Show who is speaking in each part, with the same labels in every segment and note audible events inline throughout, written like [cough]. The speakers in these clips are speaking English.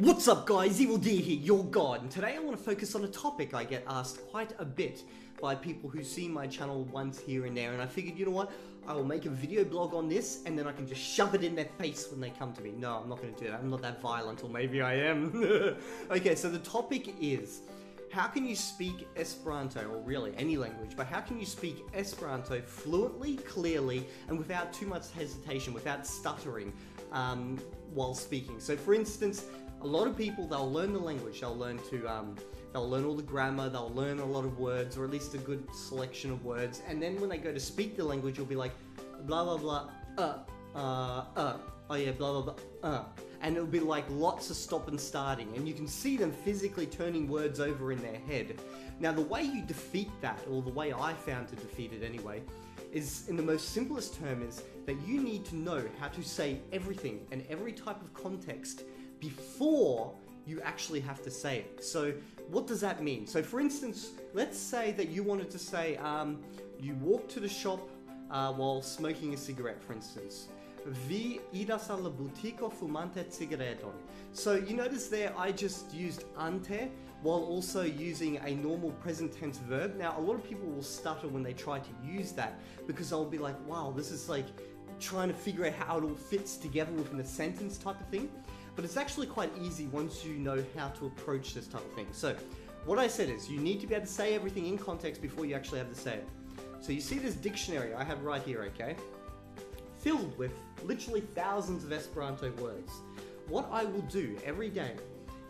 Speaker 1: What's up guys, Evildea here, your god, and today I want to focus on a topic I get asked quite a bit by people who see my channel once here and there, and I figured, you know what, I will make a video blog on this, and then I can just shove it in their face when they come to me. No, I'm not going to do that, I'm not that violent, or maybe I am. [laughs] okay, so the topic is, how can you speak Esperanto, or really any language, but how can you speak Esperanto fluently, clearly, and without too much hesitation, without stuttering um, while speaking? So for instance, a lot of people they'll learn the language. They'll learn to um, they'll learn all the grammar. They'll learn a lot of words or at least a good selection of words. And then when they go to speak the language you'll be like blah blah blah uh uh uh oh yeah blah blah blah uh. And it'll be like lots of stop and starting and you can see them physically turning words over in their head. Now the way you defeat that or the way i found to defeat it anyway is in the most simplest term is that you need to know how to say everything and every type of context before you actually have to say it. So, what does that mean? So, for instance, let's say that you wanted to say, um, you walk to the shop uh, while smoking a cigarette, for instance. Vi idas alla butico fumante cigaretton. So, you notice there I just used ante while also using a normal present tense verb. Now, a lot of people will stutter when they try to use that because they'll be like, wow, this is like trying to figure out how it all fits together within a sentence type of thing but it's actually quite easy once you know how to approach this type of thing. So, what I said is you need to be able to say everything in context before you actually have to say it. So you see this dictionary I have right here, okay? Filled with literally thousands of Esperanto words. What I will do every day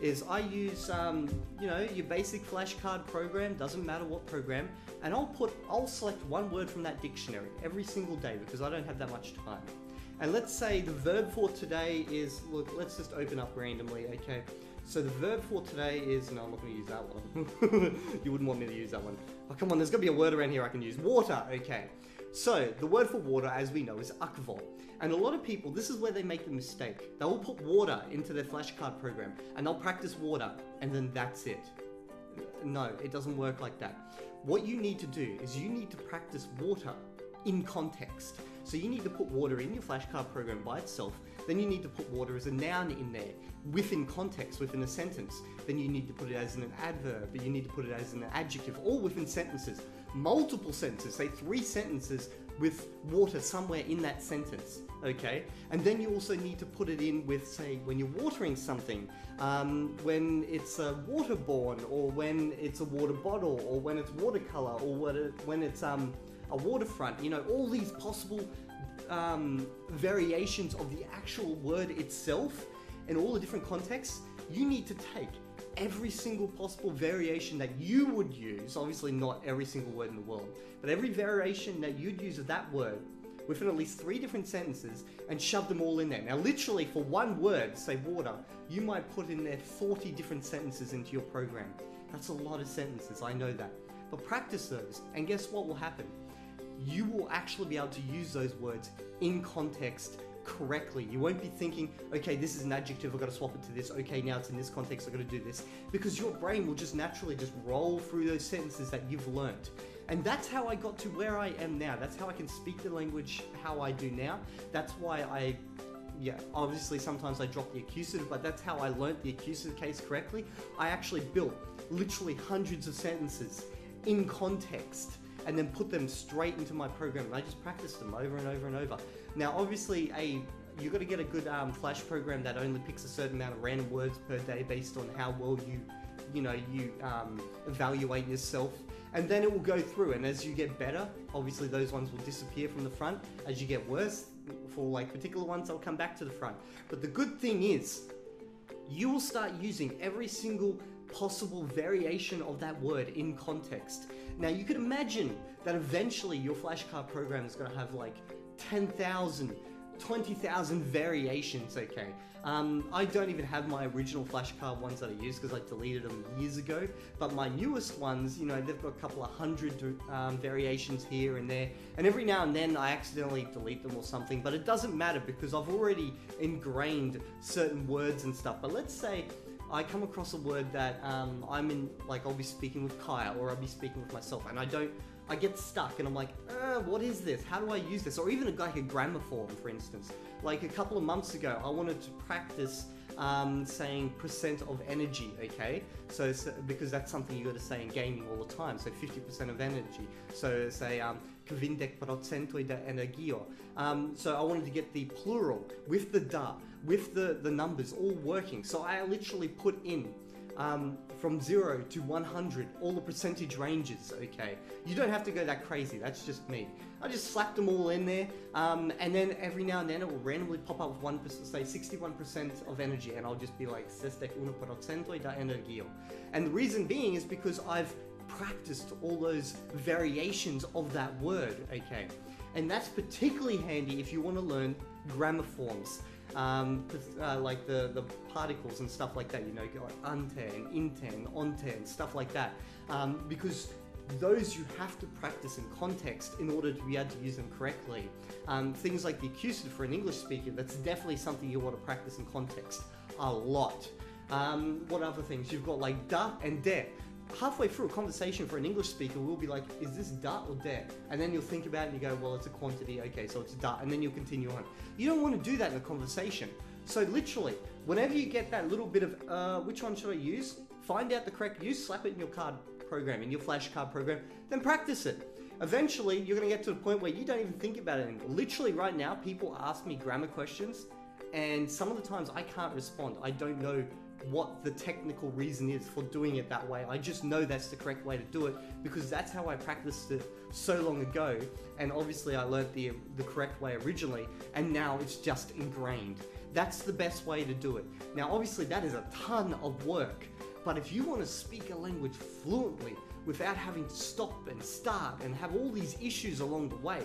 Speaker 1: is I use, um, you know, your basic flashcard program, doesn't matter what program, and I'll put, I'll select one word from that dictionary every single day because I don't have that much time. And let's say the verb for today is, look, let's just open up randomly, okay? So the verb for today is, no, I'm not going to use that one. [laughs] you wouldn't want me to use that one. Oh, come on, there's got to be a word around here I can use. Water, okay. So the word for water, as we know, is akvo. And a lot of people, this is where they make the mistake. They will put water into their flashcard program and they'll practice water and then that's it. No, it doesn't work like that. What you need to do is you need to practice water in context. So you need to put water in your flashcard program by itself. Then you need to put water as a noun in there, within context, within a sentence. Then you need to put it as an adverb, you need to put it as an adjective, all within sentences. Multiple sentences, say three sentences with water somewhere in that sentence, okay? And then you also need to put it in with, say, when you're watering something, um, when it's a waterborne, or when it's a water bottle, or when it's watercolor, or when it's um, a waterfront, you know, all these possible um, variations of the actual word itself in all the different contexts, you need to take every single possible variation that you would use, obviously not every single word in the world, but every variation that you'd use of that word within at least three different sentences and shove them all in there. Now, literally, for one word, say water, you might put in there 40 different sentences into your program. That's a lot of sentences, I know that. But practice those, and guess what will happen? You will actually be able to use those words in context correctly. You won't be thinking, okay, this is an adjective, I've got to swap it to this. Okay, now it's in this context, I've got to do this. Because your brain will just naturally just roll through those sentences that you've learned. And that's how I got to where I am now. That's how I can speak the language how I do now. That's why I yeah, obviously sometimes I drop the accusative, but that's how I learnt the accusative case correctly. I actually built literally hundreds of sentences in context and then put them straight into my program. And I just practice them over and over and over. Now, obviously, a you've got to get a good um, flash program that only picks a certain amount of random words per day based on how well you you know you um, evaluate yourself and then it will go through and as you get better obviously those ones will disappear from the front as you get worse for like particular ones they'll come back to the front but the good thing is you will start using every single possible variation of that word in context. Now, you could imagine that eventually your flashcard program is going to have like 10,000, 20,000 variations, okay? Um, I don't even have my original flashcard ones that I use because I deleted them years ago, but my newest ones, you know, they've got a couple of hundred um, variations here and there, and every now and then I accidentally delete them or something, but it doesn't matter because I've already ingrained certain words and stuff. But let's say I come across a word that um, I'm in, like I'll be speaking with Kaya or I'll be speaking with myself, and I don't, I get stuck, and I'm like, uh, what is this? How do I use this? Or even a, like a grammar form, for instance. Like a couple of months ago, I wanted to practice um, saying percent of energy, okay? So, so because that's something you got to say in gaming all the time. So 50% of energy. So say um, 20% da energia. Um, so I wanted to get the plural with the da, with the, the numbers all working. So I literally put in um, from 0 to 100, all the percentage ranges, okay? You don't have to go that crazy, that's just me. I just slapped them all in there, um, and then every now and then it will randomly pop up with 1%, say 61% of energy, and I'll just be like, 61% da. And the reason being is because I've practiced all those variations of that word, okay? And that's particularly handy if you want to learn grammar forms um, uh, like the, the particles and stuff like that, you know, like ante and inte and onte and stuff like that. Um, because those you have to practice in context in order to be able to use them correctly. Um, things like the accusative for an English speaker, that's definitely something you want to practice in context a lot. Um, what other things? You've got like da and de halfway through a conversation for an English speaker, we'll be like, is this da or de? And then you'll think about it and you go, well, it's a quantity, okay, so it's da, and then you'll continue on. You don't want to do that in a conversation. So literally, whenever you get that little bit of, uh, which one should I use? Find out the correct use, slap it in your card program, in your flashcard program, then practice it. Eventually, you're going to get to the point where you don't even think about it anymore. Literally, right now, people ask me grammar questions, and some of the times I can't respond. I don't know what the technical reason is for doing it that way. I just know that's the correct way to do it because that's how I practiced it so long ago. And obviously, I learned the, the correct way originally, and now it's just ingrained. That's the best way to do it. Now, obviously, that is a ton of work, but if you want to speak a language fluently without having to stop and start and have all these issues along the way,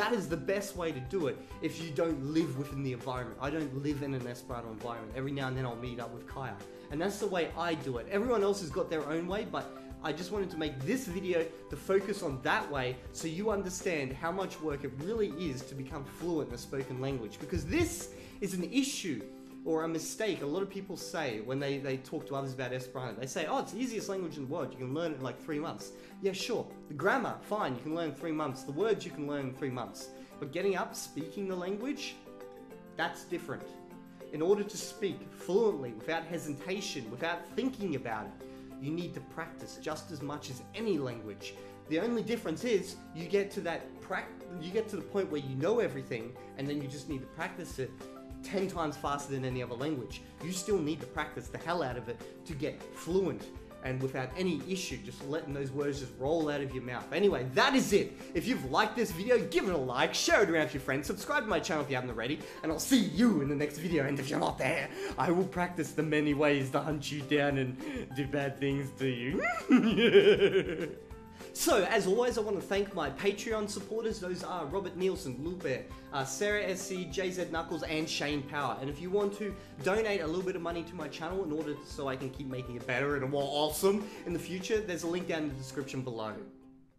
Speaker 1: that is the best way to do it if you don't live within the environment. I don't live in an Esperanto environment. Every now and then I'll meet up with Kaya. And that's the way I do it. Everyone else has got their own way, but I just wanted to make this video to focus on that way so you understand how much work it really is to become fluent in a spoken language. Because this is an issue or a mistake a lot of people say when they, they talk to others about Esperanto. They say, oh, it's the easiest language in the world. You can learn it in like three months. Yeah, sure. The grammar, fine, you can learn three months. The words you can learn in three months. But getting up, speaking the language, that's different. In order to speak fluently, without hesitation, without thinking about it, you need to practice just as much as any language. The only difference is you get to that you get to the point where you know everything and then you just need to practice it 10 times faster than any other language. You still need to practice the hell out of it to get fluent and without any issue, just letting those words just roll out of your mouth. Anyway, that is it. If you've liked this video, give it a like, share it around with your friends, subscribe to my channel if you haven't already, and I'll see you in the next video. And if you're not there, I will practice the many ways to hunt you down and do bad things to you. [laughs] So, as always, I want to thank my Patreon supporters. Those are Robert Nielsen, Lupe, uh, Sarah SC, JZ Knuckles, and Shane Power. And if you want to donate a little bit of money to my channel in order so I can keep making it better and more awesome in the future, there's a link down in the description below.